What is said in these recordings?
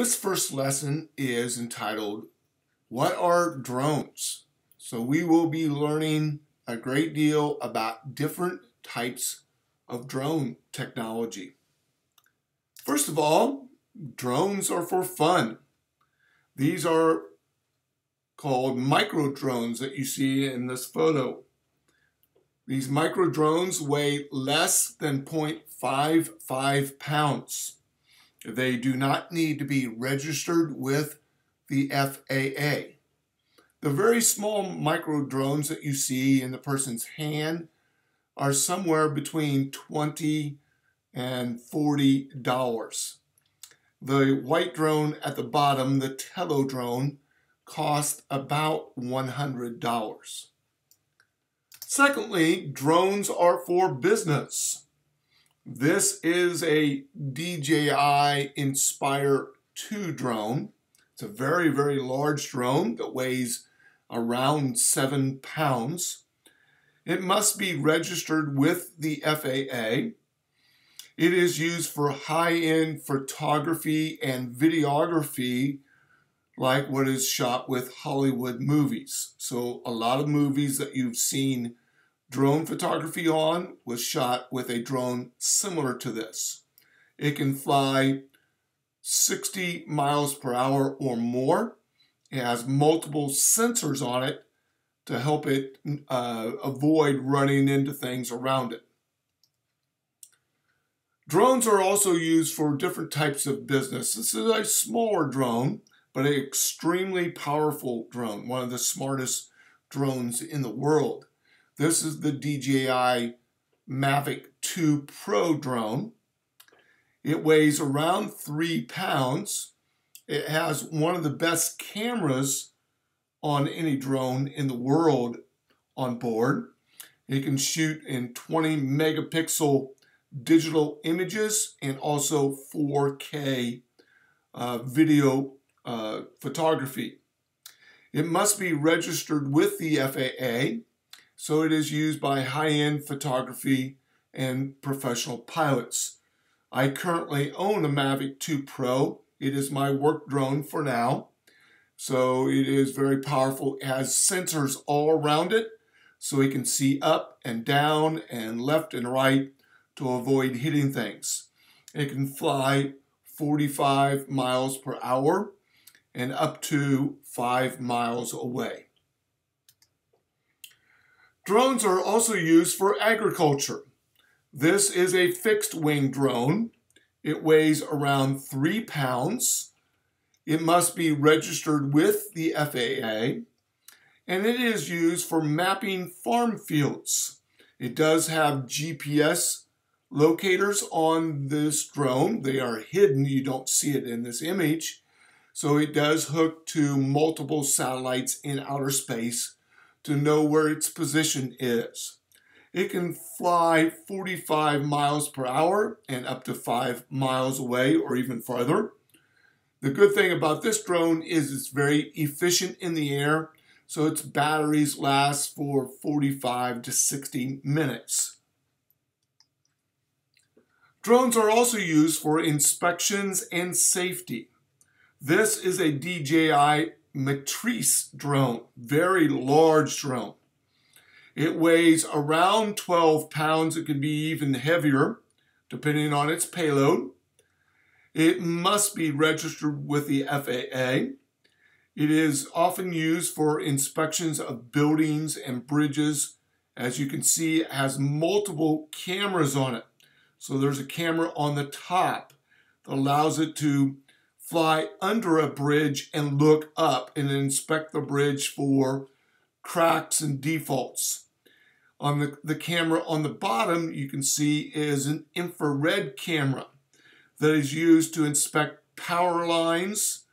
This first lesson is entitled, What are drones? So we will be learning a great deal about different types of drone technology. First of all, drones are for fun. These are called micro drones that you see in this photo. These micro drones weigh less than 0.55 pounds. They do not need to be registered with the FAA. The very small micro drones that you see in the person's hand are somewhere between 20 and 40 dollars. The white drone at the bottom, the Tello drone, cost about $100. Secondly, drones are for business. This is a DJI Inspire 2 drone. It's a very, very large drone that weighs around seven pounds. It must be registered with the FAA. It is used for high-end photography and videography like what is shot with Hollywood movies. So a lot of movies that you've seen drone photography on was shot with a drone similar to this. It can fly 60 miles per hour or more. It has multiple sensors on it to help it uh, avoid running into things around it. Drones are also used for different types of business. This is a smaller drone, but an extremely powerful drone, one of the smartest drones in the world. This is the DJI Mavic 2 Pro drone. It weighs around three pounds. It has one of the best cameras on any drone in the world on board. It can shoot in 20 megapixel digital images and also 4K uh, video uh, photography. It must be registered with the FAA so it is used by high-end photography and professional pilots. I currently own a Mavic 2 Pro. It is my work drone for now. So it is very powerful. It has sensors all around it so it can see up and down and left and right to avoid hitting things. It can fly 45 miles per hour and up to 5 miles away. Drones are also used for agriculture. This is a fixed wing drone. It weighs around three pounds. It must be registered with the FAA and it is used for mapping farm fields. It does have GPS locators on this drone. They are hidden, you don't see it in this image. So it does hook to multiple satellites in outer space to know where its position is. It can fly 45 miles per hour and up to 5 miles away or even farther. The good thing about this drone is it's very efficient in the air, so its batteries last for 45 to 60 minutes. Drones are also used for inspections and safety. This is a DJI Matrice drone, very large drone. It weighs around 12 pounds. It can be even heavier depending on its payload. It must be registered with the FAA. It is often used for inspections of buildings and bridges. As you can see, it has multiple cameras on it. So there's a camera on the top that allows it to fly under a bridge and look up and inspect the bridge for cracks and defaults. On the, the camera on the bottom, you can see is an infrared camera that is used to inspect power lines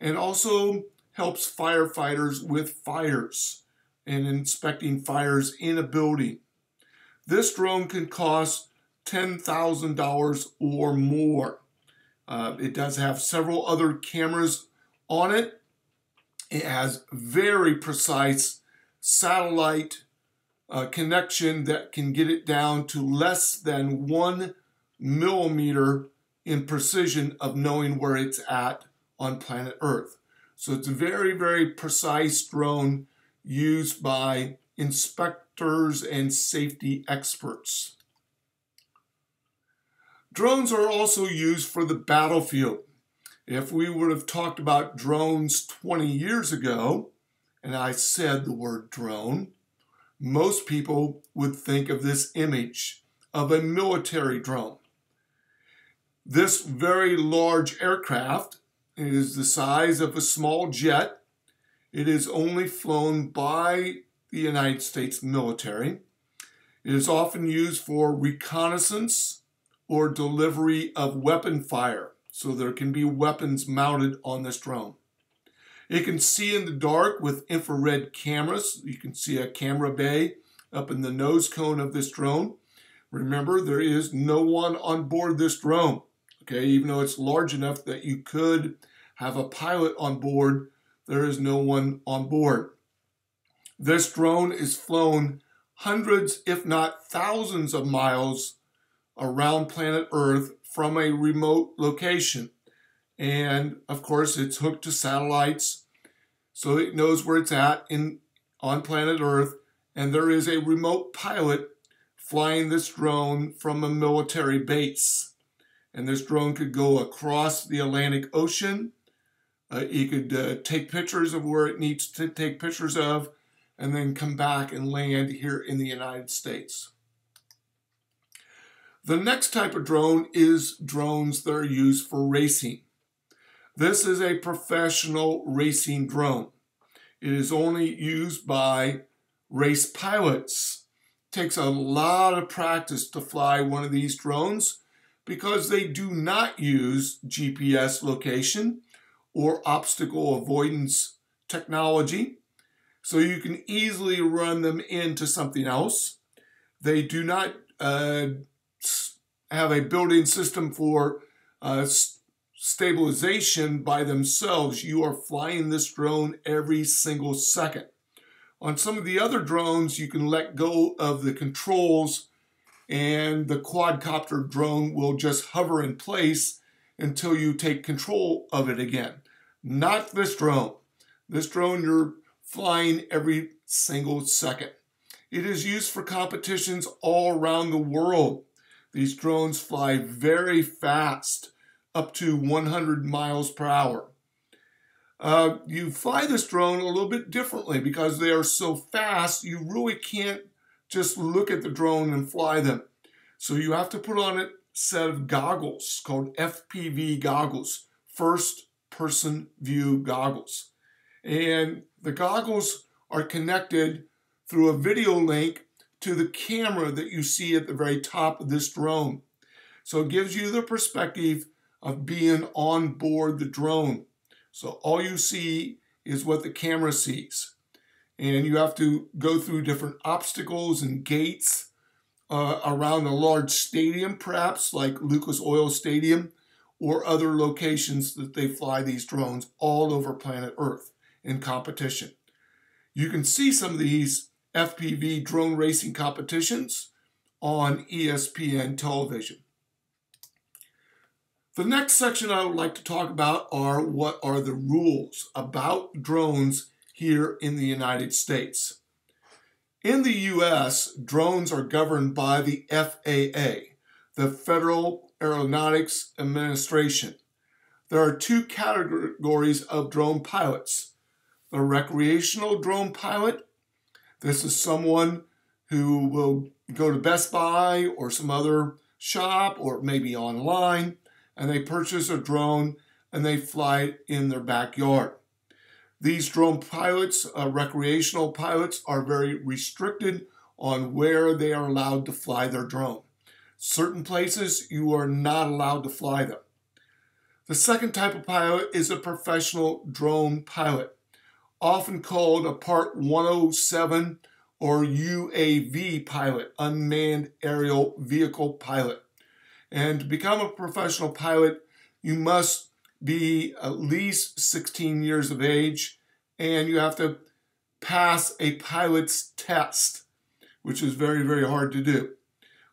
and also helps firefighters with fires and inspecting fires in a building. This drone can cost $10,000 or more. Uh, it does have several other cameras on it. It has very precise satellite uh, connection that can get it down to less than one millimeter in precision of knowing where it's at on planet Earth. So it's a very, very precise drone used by inspectors and safety experts. Drones are also used for the battlefield. If we would have talked about drones 20 years ago, and I said the word drone, most people would think of this image of a military drone. This very large aircraft is the size of a small jet. It is only flown by the United States military. It is often used for reconnaissance or delivery of weapon fire, so there can be weapons mounted on this drone. It can see in the dark with infrared cameras. You can see a camera bay up in the nose cone of this drone. Remember, there is no one on board this drone. Okay, even though it's large enough that you could have a pilot on board, there is no one on board. This drone is flown hundreds, if not thousands, of miles around planet Earth from a remote location. And of course, it's hooked to satellites, so it knows where it's at in on planet Earth. And there is a remote pilot flying this drone from a military base. And this drone could go across the Atlantic Ocean. Uh, could uh, take pictures of where it needs to take pictures of, and then come back and land here in the United States. The next type of drone is drones that are used for racing. This is a professional racing drone. It is only used by race pilots. It takes a lot of practice to fly one of these drones because they do not use GPS location or obstacle avoidance technology. So you can easily run them into something else. They do not uh, have a building system for uh, stabilization by themselves. You are flying this drone every single second. On some of the other drones, you can let go of the controls and the quadcopter drone will just hover in place until you take control of it again. Not this drone. This drone you're flying every single second. It is used for competitions all around the world. These drones fly very fast, up to 100 miles per hour. Uh, you fly this drone a little bit differently because they are so fast, you really can't just look at the drone and fly them. So you have to put on a set of goggles called FPV goggles, first person view goggles. And the goggles are connected through a video link to the camera that you see at the very top of this drone. So it gives you the perspective of being on board the drone. So all you see is what the camera sees. And you have to go through different obstacles and gates uh, around a large stadium, perhaps like Lucas Oil Stadium, or other locations that they fly these drones all over planet Earth in competition. You can see some of these FPV drone racing competitions on ESPN television. The next section I would like to talk about are what are the rules about drones here in the United States. In the US, drones are governed by the FAA, the Federal Aeronautics Administration. There are two categories of drone pilots the recreational drone pilot this is someone who will go to Best Buy or some other shop or maybe online and they purchase a drone and they fly it in their backyard. These drone pilots, uh, recreational pilots, are very restricted on where they are allowed to fly their drone. Certain places you are not allowed to fly them. The second type of pilot is a professional drone pilot often called a Part 107 or UAV pilot, unmanned aerial vehicle pilot. And to become a professional pilot, you must be at least 16 years of age and you have to pass a pilot's test, which is very, very hard to do.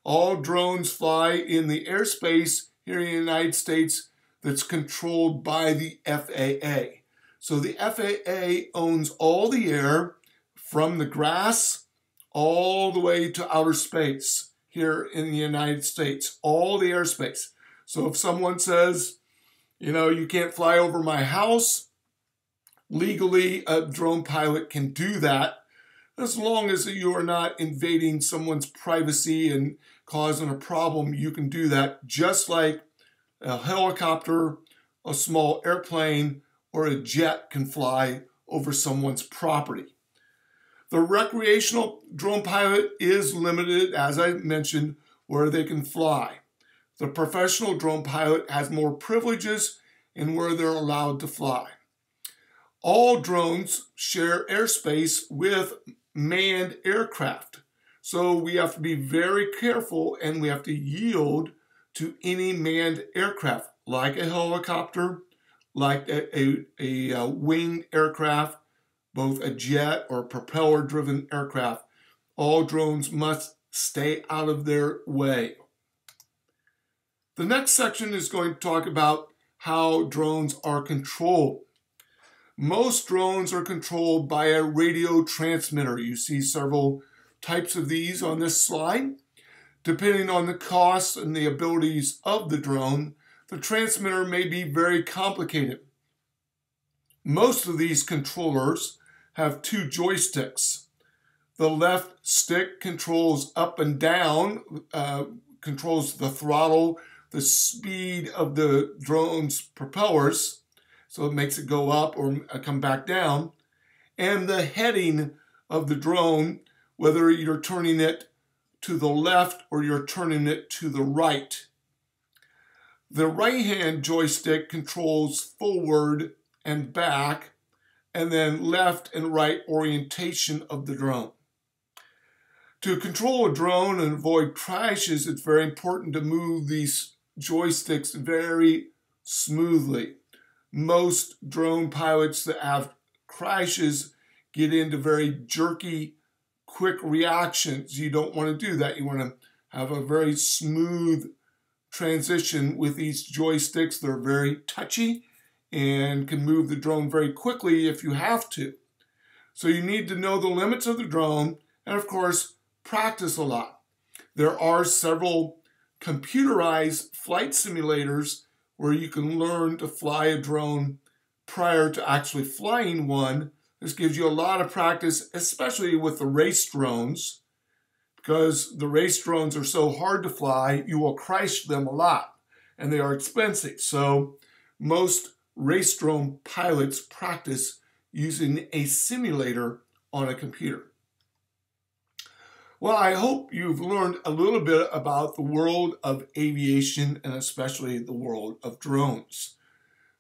All drones fly in the airspace here in the United States that's controlled by the FAA. So the FAA owns all the air from the grass all the way to outer space here in the United States, all the airspace. So if someone says, you know, you can't fly over my house, legally a drone pilot can do that as long as you are not invading someone's privacy and causing a problem, you can do that just like a helicopter, a small airplane, or a jet can fly over someone's property. The recreational drone pilot is limited, as I mentioned, where they can fly. The professional drone pilot has more privileges in where they're allowed to fly. All drones share airspace with manned aircraft. So we have to be very careful and we have to yield to any manned aircraft, like a helicopter, like a, a, a, uh, a winged aircraft, both a jet or propeller driven aircraft. All drones must stay out of their way. The next section is going to talk about how drones are controlled. Most drones are controlled by a radio transmitter. You see several types of these on this slide. Depending on the cost and the abilities of the drone, the transmitter may be very complicated. Most of these controllers have two joysticks. The left stick controls up and down, uh, controls the throttle, the speed of the drone's propellers so it makes it go up or come back down, and the heading of the drone, whether you're turning it to the left or you're turning it to the right. The right hand joystick controls forward and back, and then left and right orientation of the drone. To control a drone and avoid crashes, it's very important to move these joysticks very smoothly most drone pilots that have crashes get into very jerky, quick reactions. You don't want to do that. You want to have a very smooth transition with these joysticks. They're very touchy and can move the drone very quickly if you have to. So you need to know the limits of the drone and, of course, practice a lot. There are several computerized flight simulators where you can learn to fly a drone prior to actually flying one. This gives you a lot of practice, especially with the race drones, because the race drones are so hard to fly, you will crash them a lot and they are expensive. So most race drone pilots practice using a simulator on a computer. Well, I hope you've learned a little bit about the world of aviation and especially the world of drones.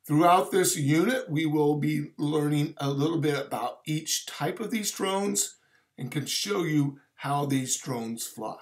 Throughout this unit, we will be learning a little bit about each type of these drones and can show you how these drones fly.